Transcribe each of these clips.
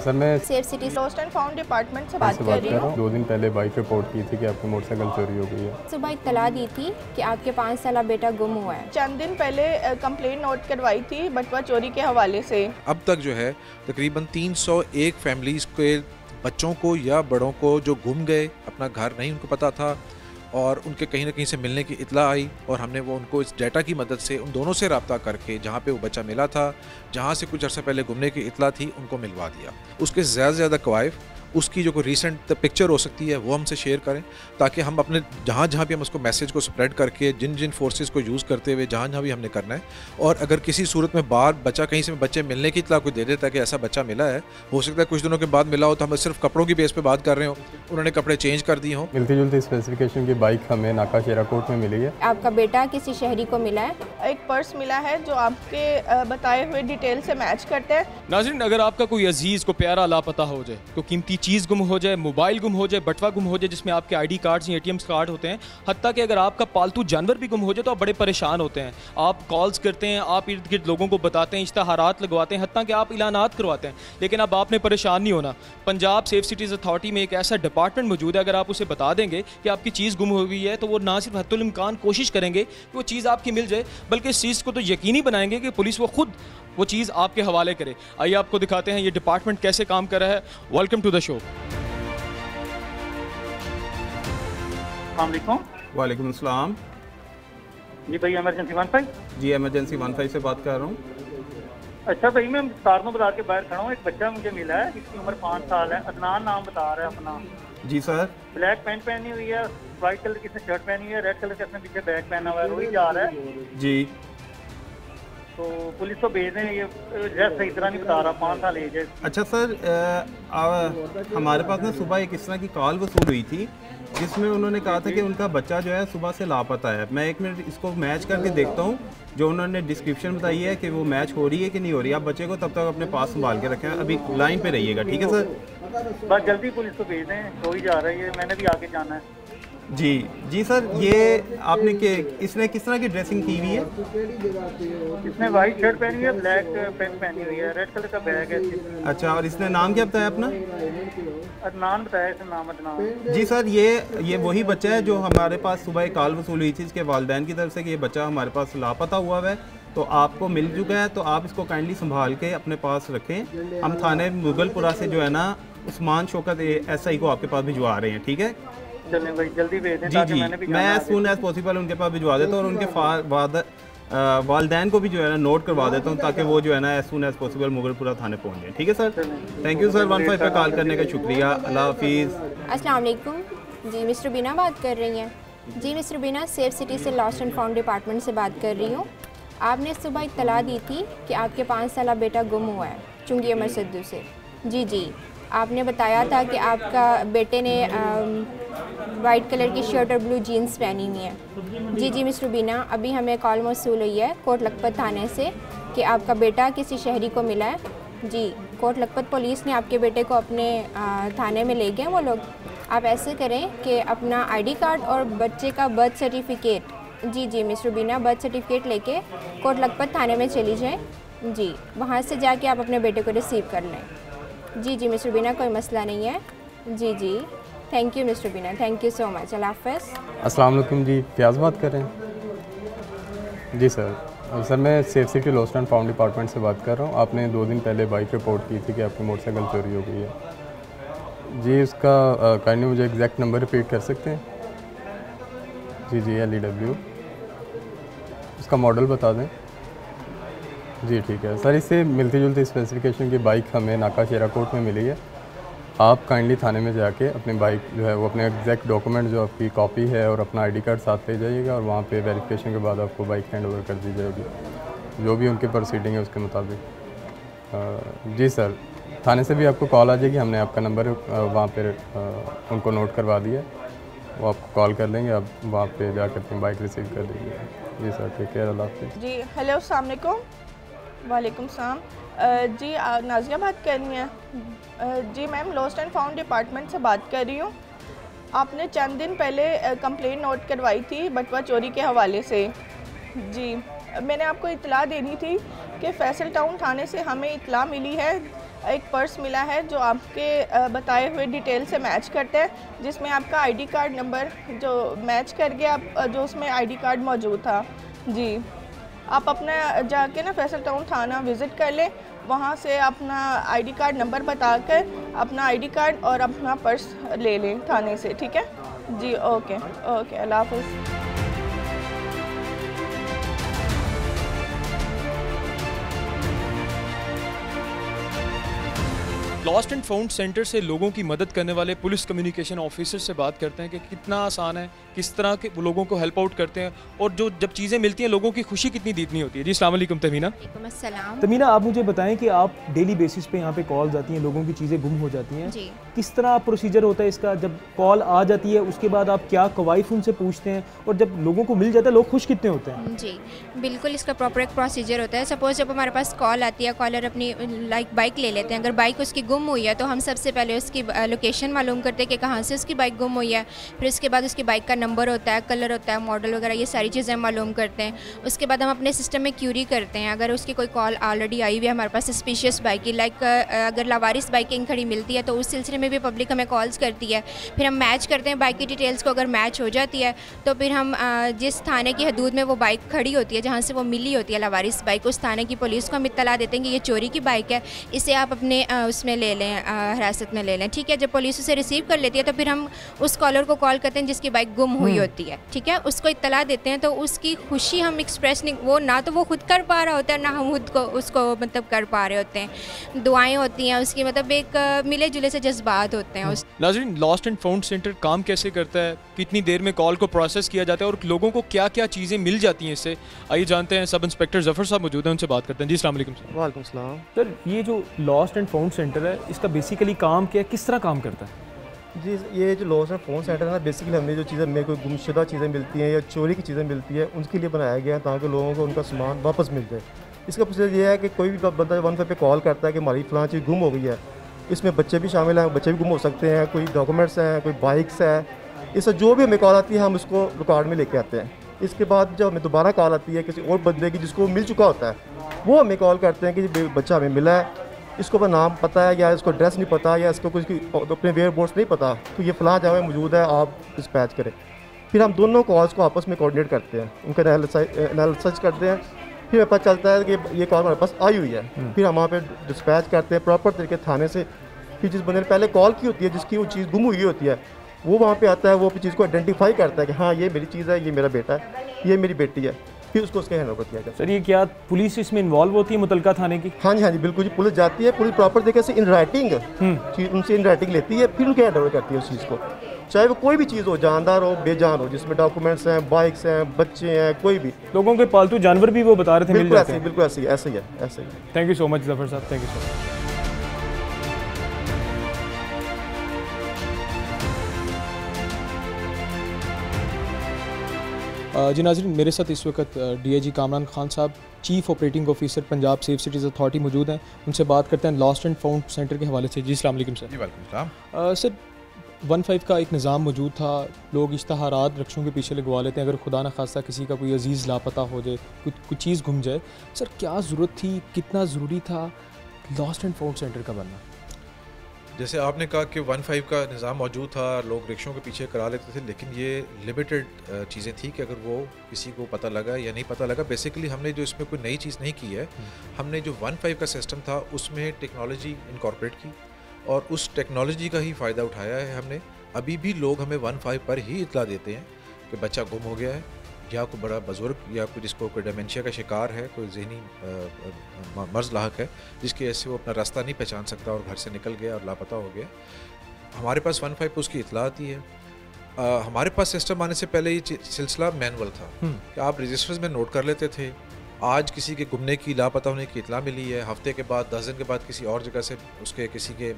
Sir मैं safe city lost and found department से बात से कर रही हूँ। दो दिन पहले बाइक रिपोर्ट की थी कि आपकी मोटरसाइकिल चोरी हो गई है। सुबह इतला दी थी कि आपके पाँच साल बेटा गुम हुआ है। चंद दिन पहले कंप्लेंट नोट करवाई थी बटवा चोरी के हवाले से। अब तक जो है तकरीबन 301 फैमिलीज़ के बच्चों को या बड़ों को जो गुम गए अपना घर नहीं उनको पता था। और उनके कहीं ना कहीं से मिलने की इतला आई और हमने वो उनको इस डेटा की मदद से उन दोनों से रबता करके, जहाँ पे वो बच्चा मिला था, जहाँ से कुछ अर्सा पहले घूमने की इतला थी, उनको मिलवा दिया। उसके ज़्यादा से ज़्यादा कवायफ उसकी जो कोई रिसेंट पिक्चर हो सकती है वो हमसे शेयर करें ताकि हम अपने जहाँ जहाँ भी हम उसको मैसेज को स्प्रेड करके जिन जिन फोर्सेस को यूज़ करते हुए जहाँ जहाँ भी हमने करना है और अगर किसी सूरत में बाहर बच्चा कहीं से बच्चे मिलने की इतला कोई दे देता है कि ऐसा बच्चा मिला है हो सकता है कुछ दिनों के बाद मिला हो तो हम सिर्फ़ कपड़ों की बेस पे बात कर रहे हो उन्होंने कपड़े चेंज कर दिए हों। मिलती जुलती स्पेसिफिकेशन की बाइक हमें नाका शेरा कोट में मिली है। आपका बेटा किसी शहरी को मिला है? एक पर्स मिला है जो आपके बताए हुए डिटेल से मैच करते हैं। नाजरीन अगर आपका कोई अज़ीज़ को प्यारा लापता हो जाए तो कीमती चीज़ गुम हो जाए, मोबाइल गुम हो जाए, बटवा गुम हो जाए, जिसमें आपके आईडी कार्ड्स या एटीएम कार्ड होते हैं हती कि अगर आपका पालतू जानवर भी गुम हो जाए तो आप बड़े परेशान होते हैं। आप कॉल्स करते हैं, आप इर्द गिर्द लोगों को बताते हैं, इश्तहारात लगवाते हैं हत्ता कि आप इलानात करवाते हैं। लेकिन अब आपने परेशान नहीं होना। पंजाब सेफ़ सिटीज़ अथॉरिटी में एक ऐसा डिपार्टमेंट मौजूद है, अगर आप उसे बता देंगे कि आपकी चीज़ गुम हो गई है तो वो ना सिर्फ़ हत्तुल इम्कान कोशिश करेंगे कि वो चीज़ आपकी मिल जाए, बल्कि इस चीज़ को तो यकीनी बनाएँगे कि पुलिस वो खुद वो चीज़ आपके हवाले करे। आइए आपको दिखाते हैं ये डिपार्टमेंट कैसे काम कर रहा है। वेलकम टू द शो वालेकुम वालेकुम अस्सलाम जी भाई इमरजेंसी वन फाइव जी एमरजेंसी वन फाइव से बात कर रहा हूँ। अच्छा भाई मैं तारनो बाज़ार के बाहर खड़ा हूँ। एक बच्चा मुझे मिला है जिसकी उम्र पाँच साल है। अदनान नाम बता रहा है अपना। जी सर। ब्लैक पैंट पहनी हुई है व्हाइट कलर की शर्ट पहनी हुई है रेड कलर का इसने पीछे बैग पहना हुआ है वही जा रहा है। जी। तो पुलिस को भेज दें ये सही तरह नहीं बता रहा पाँच साल एज है। अच्छा सर आ, हमारे पास ना सुबह एक इस तरह की कॉल वसूल हुई थी जिसमें उन्होंने कहा था कि उनका बच्चा जो है सुबह से लापता है। मैं एक मिनट इसको मैच करके देखता हूँ जो उन्होंने डिस्क्रिप्शन बताई है कि वो मैच हो रही है कि नहीं हो रही आप बच्चे को तब तक अपने पास संभाल के रखें अभी लाइन पे रहिएगा ठीक है सर? बस जल्दी पुलिस को भेज दें हो ही जा रहा है मैंने भी आगे जाना है। जी जी सर ये आपने के इसने किस तरह की ड्रेसिंग की हुई है? इसने व्हाइट शर्ट पहनी है ब्लैक पैंट पहनी हुई है रेड कलर का बैग है अच्छा और इसने नाम क्या बताया अपना? अदनान बताया इसने नाम अदनान। जी सर ये ये वही बच्चा है जो हमारे पास सुबह कॉल वसूल हुई थी इसके वालदेन की तरफ़ से कि ये बच्चा हमारे पास लापता हुआ है। तो आपको मिल चुका है तो आप इसको काइंडली संभाल के अपने पास रखें। हम थाने मुगलपुरा से जो है ना उस्मान शौकत एस आई को आपके पास भिजवा रहे हैं ठीक है? चलें भाई जल्दी भेज दें जी जी। मैं एज सुन एज पॉसिबल उनके पास भिजवा देता हूँ और उनके वालदेन को भी जो है ना नोट करवा देता हूँ ताकि वो जो है ना as soon as possible Mughalpura थाने पहुँच जाए ठीक है sir thank you sir one five पे कॉल करने का शुक्रिया। अल्लाह हाफिज़। अस्सलाम वालेकुम। जी मिस्टर बीना बात कर रही हैं। जी मिस्टर बीना सेफ़ सिटी से लॉस्ट एंड फाउंड डिपार्टमेंट से बात कर रही हूँ। आपने सुबह इतला दी थी कि आपके पाँच साल बेटा गुम हुआ है चुंगी अमर सिद्धू से। जी जी। आपने बताया था कि आपका बेटे ने वाइट कलर की शर्ट और ब्लू जीन्स पहनी हुई है। जी जी मिस बीना अभी हमें कॉल मौसूल हुई है कोट लखपत थाने से कि आपका बेटा किसी शहरी को मिला है। जी, कोट लखपत पुलिस ने आपके बेटे को अपने थाने में ले गए वो लोग। आप ऐसे करें कि अपना आईडी कार्ड और बच्चे का बर्थ सर्टिफिकेट जी जी मिस बीना बर्थ सर्टिफिकेट लेके कोट लखपत थाने में चली जाएँ। जी, वहाँ से जाके आप अपने बेटे को रिसीव कर लें। जी जी, मिस्टर बीना, कोई मसला नहीं है। जी जी। Thank you mister Beena. Thank you so much अस्सलाम वालेकुम जी। प्याज बात कर रहे हैं? जी, सर। अब सर, मैं safe city lost and found department से बात कर रहा हूँ। आपने दो दिन पहले बाइक रिपोर्ट की थी कि आपकी मोटरसाइकिल चोरी हो गई है। जी, उसका काइंडली मुझे एग्जैक्ट नंबर रिपीट कर सकते हैं? जी जी, एल ई डब्ल्यू। उसका मॉडल बता दें। जी, ठीक है। सर, इससे मिलती जुलती स्पेसिफिकेशन की बाइक हमें नाका शेरा कोट में मिली है। आप काइंडली थाने में जाके अपनी बाइक जो है, वो अपने एग्जैक्ट डॉक्यूमेंट जो आपकी कॉपी है और अपना आईडी कार्ड साथ ले जाइएगा और वहाँ पे वेरिफिकेशन के बाद आपको बाइक हैंड ओवर कर दी जाएगी। जो भी उनकी प्रोसीडिंग है उसके मुताबिक। जी सर, थाने से भी आपको कॉल आ जाएगी। हमने आपका नंबर वहाँ पर उनको नोट करवा दिया। वो आपको कॉल कर लेंगे। आप वहाँ पर जाकर अपनी बाइक रिसीव कर लीजिए जी सर ठीक है अल्लाह जी हेलो अस्सलाम वालेकुम सलाम। जी नाजिया बात कर रही हैं। जी, ma'am lost and found department से बात कर रही हूँ। आपने चंद दिन पहले कंप्लेंट नोट करवाई थी बटवा चोरी के हवाले से। जी, मैंने आपको इतला देनी थी कि फैसल टाउन थाने से हमें इतला मिली है, एक पर्स मिला है जो आपके बताए हुए डिटेल से मैच करते हैं, जिसमें आपका आईडी कार्ड नंबर जो मैच करके आप जो उसमें आईडी कार्ड मौजूद था। जी। आप अपना जाके ना फैसल टाउन थाना विज़िट कर लें। वहाँ से अपना आईडी कार्ड नंबर बताकर अपना आईडी कार्ड और अपना पर्स ले लें थाने से, ठीक है? जी, ओके ओके, अल्लाह हाफिज़। लॉस्ट एंड फाउंड सेंटर से लोगों की मदद करने वाले पुलिस कम्युनिकेशन ऑफिसर से बात करते हैं कि कितना आसान है किस तरह के लोगों को हेल्प आउट करते हैं और जो जब चीज़ें मिलती हैं लोगों की खुशी कितनी दीदनी होती है। जी अस्सलाम तमीना। तमीना आप मुझे बताएँ कि आप डेली बेसिस पे यहाँ पे कॉल्स आती हैं लोगों की चीज़ें गुम हो जाती हैं। किस तरह प्रोसीजर होता है इसका? जब कॉल आ जाती है उसके बाद आप क्या कवाइफ उनसे पूछते हैं और जब लोगों को मिल जाता है लोग खुश कितने होते हैं? जी बिल्कुल इसका प्रॉपर एक प्रोसीजर होता है। सपोज़ जब हमारे पास कॉल आती है कॉलर अपनी लाइक बाइक ले लेते हैं। अगर बाइक उसकी गुम हुई है तो हम सबसे पहले उसकी लोकेशन मालूम करते हैं कि कहाँ से उसकी बाइक गुम हुई है। फिर उसके बाद उसकी बाइक का नंबर होता है कलर होता है मॉडल वगैरह, ये सारी चीज़ें मालूम करते हैं। उसके बाद हम अपने सिस्टम में क्यूरी करते हैं। अगर उसकी कोई कॉल ऑलरेडी आई हुई है, हमारे पास सस्पिशियस बाइक की लाइक अगर लावारिस बाइकिंग खड़ी मिलती है तो उस सिलसिले में भी पब्लिक हमें कॉल्स करती है। फिर हम मैच करते हैं बाइक की डिटेल्स को, अगर मैच हो जाती है तो फिर हम जिस थाने की हदूद में वो बाइक खड़ी होती है, जहाँ से वो मिली होती है लावारिस बाइक उस थाने की पुलिस को हम इतला देते हैं कि ये चोरी की बाइक है, इसे आप अपने उसमें ले लें हिरासत में ले लें। ठीक है जब पुलिस उसे रिसीव कर लेती है तो फिर हम उस कॉलर को कॉल करते हैं जिसकी बाइक गुम हुई होती है। ठीक है उसको इतला देते हैं तो उसकी खुशी हम एक्सप्रेस नहीं वो ना तो वो खुद कर पा रहा होता है ना हम खुद को उसको मतलब कर पा रहे होते हैं। दुआएँ होती हैं उसकी मतलब एक मिले जुले से जज्बात होते हैं उस नाजरीन लॉस्ट एंड फाउंड सेंटर काम कैसे करता है? कितनी देर में कॉल को प्रोसेस किया जाता है और लोगों को क्या क्या चीज़ें मिल जाती हैं इससे? आइए जानते हैं सब इंस्पेक्टर ज़फ़र साहब मौजूद हैं उनसे बात करते हैं। जी वालेकुम। सर सर ये जो लॉस्ट एंड फाउंड सेंटर है इसका बेसिकली काम क्या है? किस तरह काम करता है? जी, ये जो लॉस एंड फ़ोन सेंटर है, ना बेसिकली हमें जो चीज़ें हमें कोई गुमशुदा चीज़ें मिलती हैं या चोरी की चीज़ें मिलती हैं, उनके लिए बनाया गया है ताकि लोगों को उनका सामान वापस मिल जाए। इसका प्रोसेस ये है कि कोई भी बंदा वन पे कॉल करता है कि हमारी फलां चीज़ गुम हो गई है। इसमें बच्चे भी शामिल हैं, बच्चे भी गुम हो सकते हैं, कोई डॉक्यूमेंट्स हैं, कोई बाइक्स है। इससे जो भी हमें कॉल आती है, हम उसको रिकॉर्ड में लेके आते हैं। इसके बाद जब हमें दोबारा कॉल आती है किसी और बंदे की जिसको मिल चुका होता है, वो हमें कॉल करते हैं कि बच्चा हमें मिला है। इसको अपना नाम पता है या इसको एड्रेस नहीं पता या इसको कुछ अपने वेयर बोर्ड्स नहीं पता तो ये फलां जगह मौजूद है आप डिस्पैच करें। फिर हम दोनों कॉल्स को आपस में कोऑर्डिनेट करते हैं उनका एनालिसिस करते हैं फिर पता चलता है कि ये कॉल हमारे पास आई हुई है। फिर हम वहाँ पे डिस्पैच करते हैं प्रॉपर तरीके थाने से फिर जिस बंदे ने पहले कॉल की होती है जिसकी वो चीज़ गुम हुई होती है वो वहाँ पे आता है वो अपनी चीज़ को आइडेंटिफाई करता है कि हाँ ये मेरी चीज़ है ये मेरा बेटा है ये मेरी बेटी है। फिर उसको उसके हैंड ओवर किया जाता है। सर ये क्या पुलिस इसमें इन्वॉल्व होती है मुतलका थाने की? हाँ जी हाँ जी बिल्कुल जी पुलिस जाती है पुलिस प्रॉपर तरीके से इन राइटिंग चीज़ उनसे इन राइटिंग लेती है फिर उनके हैंड ओवर करती है उस चीज़ को। चाहे वो कोई भी चीज़ हो जानदार हो बेजान हो जिसमें डॉक्यूमेंट्स हैं बाइक्स हैं बच्चे हैं कोई भी। लोगों के पालतू जानवर भी वो बता रहे थे बिल्कुल ऐसे ही बिल्कुल ऐसे ही ऐसे ही है ऐसे ही thank you so much Zafar साहब थैंक यू सो मच जी नाजरीन मेरे साथ इस वक्त डीआईजी कामरान खान साहब chief operating officer Punjab safe cities authority मौजूद हैं। उनसे बात करते हैं लॉस्ट एंड फाउंड सेंटर के हवाले से। जी वालेकुम सर। जी वेलकम सर वन फाइव का एक निज़ाम मौजूद था। लोग इश्तहारात रक्षों के पीछे लगवा लेते हैं। अगर खुदा न खासा किसी का कोई अज़ीज़ लापता हो जाए कुछ कुछ चीज़ घूम जाए। सर क्या ज़रूरत थी? कितना ज़रूरी था लॉस्ट एंड फाउंड सेंटर का बनना? जैसे आपने कहा कि वन फाइव का निज़ाम मौजूद था लोग रिक्शों के पीछे करा लेते थे लेकिन ये लिमिटेड चीज़ें थी कि अगर वो किसी को पता लगा या नहीं पता लगा। बेसिकली हमने जो इसमें कोई नई चीज़ नहीं की है हमने जो वन फाइव का सिस्टम था उसमें टेक्नोलॉजी इनकॉर्पोरेट की और उस टेक्नोलॉजी का ही फ़ायदा उठाया है हमने। अभी भी लोग हमें वन फाइव पर ही इतला देते हैं कि बच्चा गुम हो गया है। या कोई बड़ा बुज़ुर्ग या कोई जिसको कोई डेमेंशिया का शिकार है कोई जहनी मर्ज लाक है जिसकी वजह से वो अपना रास्ता नहीं पहचान सकता और घर से निकल गया और लापता हो गया। हमारे पास वन फाइव उसकी इतला आती है। अ, हमारे पास सिस्टम आने से पहले ये सिलसिला मैनुअल था कि आप रजिस्टर्स में नोट कर लेते थे। आज किसी के घूमने की लापता होने की इतला मिली है। हफ़्ते के बाद दस दिन के बाद किसी और जगह से उसके किसी के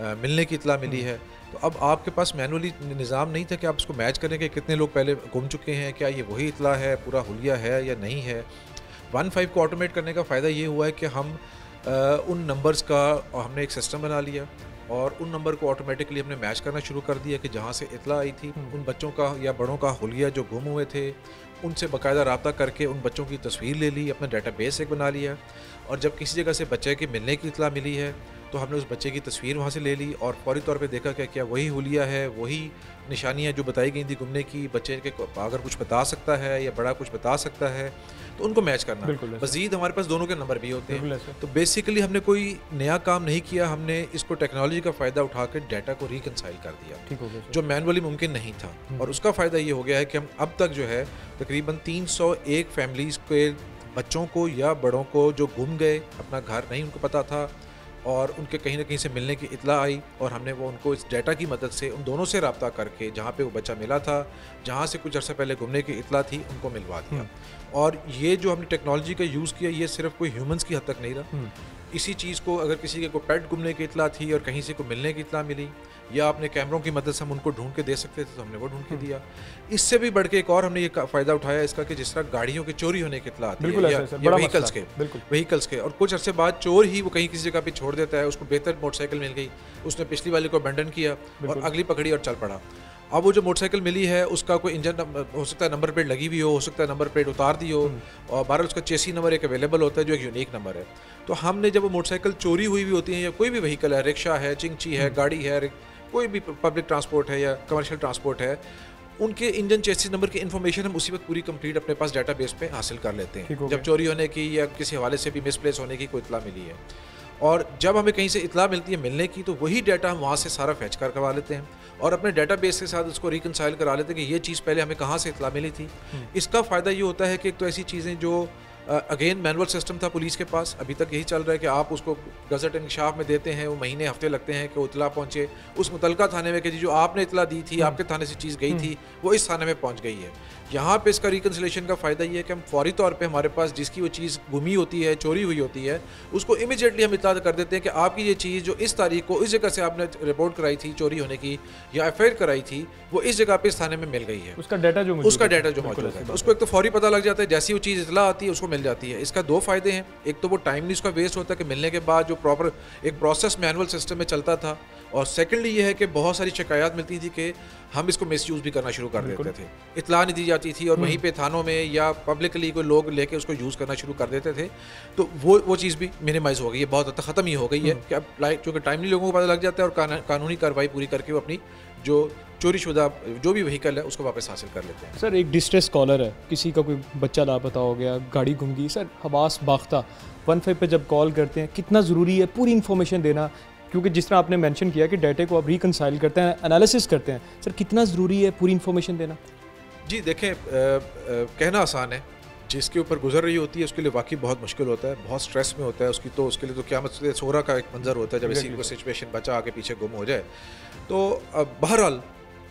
मिलने की इतला मिली है। तो अब आपके पास मैनुअली निज़ाम नहीं था कि आप उसको मैच करें कि कितने लोग पहले गुम चुके हैं? क्या ये वही इतला है पूरा हुलिया है या नहीं है? वन फाइव को ऑटोमेट करने का फ़ायदा ये हुआ है कि हम अ, उन नंबर्स का हमने एक सिस्टम बना लिया और उन नंबर को ऑटोमेटिकली हमने मैच करना शुरू कर दिया कि जहाँ से इतला आई थी। उन बच्चों का या बड़ों का हुलिया जो गुम हुए थे उनसे बाकायदा रबता करके उन बच्चों की तस्वीर ले ली अपना डाटा बेस एक बना लिया। और जब किसी जगह से बच्चे के मिलने की इतला मिली है तो हमने उस बच्चे की तस्वीर वहाँ से ले ली और फौरी तौर पे देखा कि क्या वही हुलिया है वही निशानियाँ जो बताई गई थी घूमने की बच्चे के अगर कुछ बता सकता है या बड़ा कुछ बता सकता है तो उनको मैच करना। मजीद हमारे पास दोनों के नंबर भी होते हैं। तो बेसिकली हमने कोई नया काम नहीं किया हमने इसको टेक्नोलॉजी का फ़ायदा उठा कर डाटा को रिकनसाइल कर दिया। जो मैनुअली मुमकिन नहीं था। हम्म। और उसका फ़ायदा ये हो गया है कि हम अब तक जो है तकरीबन 301 फैमिलीज़ के बच्चों को या बड़ों को जो घूम गए अपना घर नहीं उनको पता था और उनके कहीं ना कहीं से मिलने की इतला आई और हमने वो उनको इस डेटा की मदद से उन दोनों से रबता करके जहाँ पे वो बच्चा मिला था, जहाँ से कुछ अर्सा पहले घूमने की इतला थी, उनको मिलवा दिया। और ये जो हमने टेक्नोलॉजी का यूज़ किया ये सिर्फ़ कोई ह्यूमंस की हद तक नहीं रहा। इसी चीज़ को अगर किसी के को पेट घूमने की इतला थी और कहीं से को मिलने की इतला मिली या अपने कैमरों की मदद से हम उनको ढूंढ के दे सकते थे तो हमने वो ढूंढ के दिया। इससे भी बढ़ के एक और हमने ये फ़ायदा उठाया इसका कि जिस तरह गाड़ियों के चोरी होने की इतला आती है या, या व्हीकल्स के बिल्कुल। व्हीकल्स के। और कुछ अरसे बाद चोर ही वो कहीं किसी जगह पे छोड़ देता है उसको बेहतर मोटरसाइकिल मिल गई उसने पिछली वाले को अबेंडन किया और अगली पकड़ी और चल पड़ा। अब वो जो मोटरसाइकिल मिली है उसका कोई इंजन नंबर- हो सकता है नंबर प्लेट लगी हुई हो हो सकता है नंबर प्लेट उतार दी हो और बहरहाल उसका चेसी नंबर एक अवेलेबल होता है जो एक यूनिक नंबर है। तो हमने जब वो मोटरसाइकिल चोरी हुई भी होती है या कोई भी व्हीकल है रिक्शा है चिंगची है गाड़ी है कोई भी पब्लिक ट्रांसपोर्ट है या कमर्शियल ट्रांसपोर्ट है उनके इंजन चेसिस नंबर की इन्फॉर्मेशन हम उसी वक्त पूरी कंप्लीट अपने पास डाटाबेस पे हासिल कर लेते हैं। जब चोरी होने की या किसी हवाले से भी मिसप्लेस होने की कोई इतला मिली है। और जब हमें कहीं से इतला मिलती है मिलने की तो वही डाटा हम वहाँ से सारा फैच कर करवा लेते हैं। और अपने डाटा बेस के साथ उसको रिकनसाइल करा लेते हैं कि ये चीज़ पहले हमें कहाँ से इतला मिली थी। इसका फ़ायदा ये होता है कि एक तो ऐसी चीज़ें जो अगेन मैनुअल सिस्टम था पुलिस के पास। अभी तक यही चल रहा है कि आप उसको गजट इंकशाफ में देते हैं वो महीने हफ़्ते लगते हैं कि इतला पहुँचे। उस मुतलका थाने में कि जो आपने इतला दी थी आपके थाने से चीज़ गई थी वो इस थाने में पहुँच गई है। यहाँ पे इसका रिकन्सिलेशन का फ़ायदा ये है कि हम फौरी तौर पे हमारे पास जिसकी वो चीज़ घुमी होती है चोरी हुई होती है उसको इमिजिएटली हम इतला कर देते हैं कि आपकी ये चीज़ जो इस तारीख को इस जगह से आपने रिपोर्ट कराई थी चोरी होने की या एफआईआर कराई थी वो इस जगह पे इस थाने में मिल गई है। उसका डाटा जो उसका डाटा जो मौजूद है। उसको एक तो फौरी पता लग जाता है जैसी वो चीज़ इतला आती है उसको मिल जाती है। इसका दो फ़ायदे हैं। एक तो वो टाइम नहीं उसका वेस्ट होता है कि मिलने के बाद जो प्रॉपर एक प्रोसेस मैनुअल सिस्टम में चलता था और सेकेंडली ये है कि बहुत सारी शिकायत मिलती थी कि हम इसको मिस भी करना शुरू कर देते थे। इतला नहीं दी जाती थी और वहीं पे थानों में या पब्लिकली कोई लोग लेके उसको यूज़ करना शुरू कर देते थे। तो वो वो चीज़ भी मिनिमाइज हो गई है। बहुत हद तक ख़त्म ही हो गई है कि अब लाइक चूँकि टाइमली लोगों को पता लग जाता है और कानूनी कार्रवाई पूरी करके वो अपनी जो चोरी शुदा जो भी व्हीकल है उसको वापस हासिल कर लेते हैं। सर एक डिस्ट्रेस कॉलर है। किसी का कोई बच्चा लापता हो गया गाड़ी गुम गई। सर हवास बाख्ता। वन फाइव पे जब कॉल करते हैं कितना ज़रूरी है पूरी इन्फॉर्मेशन देना? क्योंकि जिस तरह आपने मेंशन किया कि डाटे को आप रिकनसाइल करते हैं एनालिसिस करते हैं सर कितना ज़रूरी है पूरी इन्फॉर्मेशन देना? जी देखें कहना आसान है। जिसके ऊपर गुजर रही होती है उसके लिए वाकई बहुत मुश्किल होता है बहुत स्ट्रेस में होता है उसकी तो उसके लिए तो क्या मतलब सोरा का एक मंजर होता है जब इसी को सिचुएशन बचा आगे पीछे गुम हो जाए। तो बहरहाल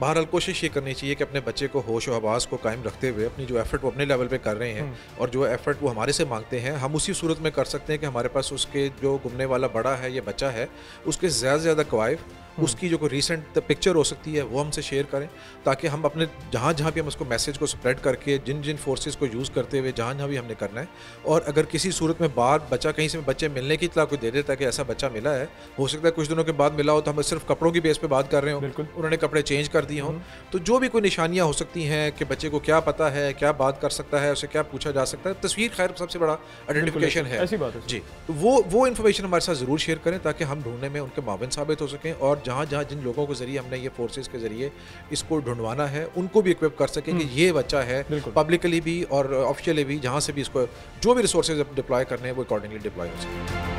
बहरहाल कोशिश ये करनी चाहिए कि अपने बच्चे को होश और आवाज़ को कायम रखते हुए अपनी जो एफर्ट वो अपने लेवल पे कर रहे हैं और जो एफर्ट वो हमारे से मांगते हैं हम उसी सूरत में कर सकते हैं कि हमारे पास उसके जो घूमने वाला बड़ा है या बच्चा है उसके ज़्यादा से ज़्यादा कवायफ उसकी जो कोई रिसेंट पिक्चर हो सकती है वो हमसे शेयर करें ताकि हम अपने जहाँ जहाँ भी हम उसको मैसेज को स्प्रेड करके जिन जिन फोर्सेस को यूज़ करते हुए जहाँ जहाँ भी हमने करना है और अगर किसी सूरत में बाद बच्चा कहीं से बच्चे मिलने की इतला कोई दे देता है कि ऐसा बच्चा मिला है हो सकता है कुछ दिनों के बाद मिला हो तो हम सिर्फ़ कपड़ों की बेस पर बात कर रहे हो। उन्होंने कपड़े चेंज कर दिए हों। तो जो भी कोई निशानियाँ हो सकती हैं कि बच्चे को क्या पता है क्या बात कर सकता है उसे क्या पूछा जा सकता है तस्वीर खैर सबसे बड़ा आइडेंटिफिकेशन है ऐसी बात है जी। तो वो वो इन्फॉर्मेशन हमारे साथ ज़रूर शेयर करें ताकि हम ढूँढने में उनके मावन साबित हो सकें और जहाँ जहाँ जिन लोगों के ज़रिए हमने ये फोर्सेस के ज़रिए इसको ढूंढवाना है उनको भी इक्विप कर सकें कि ये बच्चा है पब्लिकली भी और ऑफिशियली भी जहाँ से भी इसको जो भी रिसोर्सेज डिप्लॉय करने हैं वो अकॉर्डिंगली डिप्लॉय हो सके।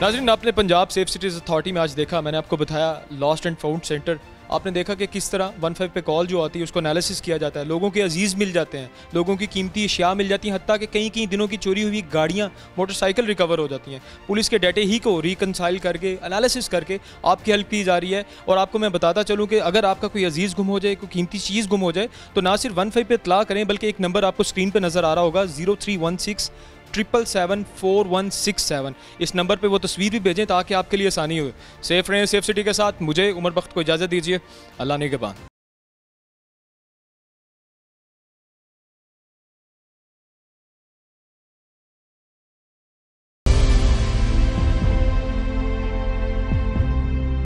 नाजरीन आपने पंजाब सेफ़ सिटीज़ अथॉरिटी में आज देखा मैंने आपको बताया लॉस्ट एंड फाउंड सेंटर आपने देखा कि किस तरह वन फाइव पे कॉल जो आती है, उसको एनालिसिस किया जाता है। लोगों के अज़ीज़ मिल जाते हैं, लोगों की कीमती अशिया मिल जाती हैं हती कि कई कई दिनों की चोरी हुई गाड़ियाँ मोटरसाइकिल रिकवर हो जाती हैं। पुलिस के डाटे ही को रिकनसाइल करके एनालिसिस करके आपकी हेल्प की जा रही है। और आपको मैं बताता चलूँ कि अगर आपका कोई अज़ीज़ गुम हो जाए, कोई कीमती चीज़ गुम हो जाए तो ना सिर्फ़ वन फाइव पर इतला करें, बल्कि एक नंबर आपको स्क्रीन पर नज़र आ रहा होगा zero three one six triple seven four one six seven इस नंबर पे वो तस्वीर भी भेजें ताकि आपके लिए आसानी हो। सेफ़ रहें सेफ़ सिटी के साथ। मुझे उमर बख्त को इजाज़त दीजिए। अल्लाह ने के बाद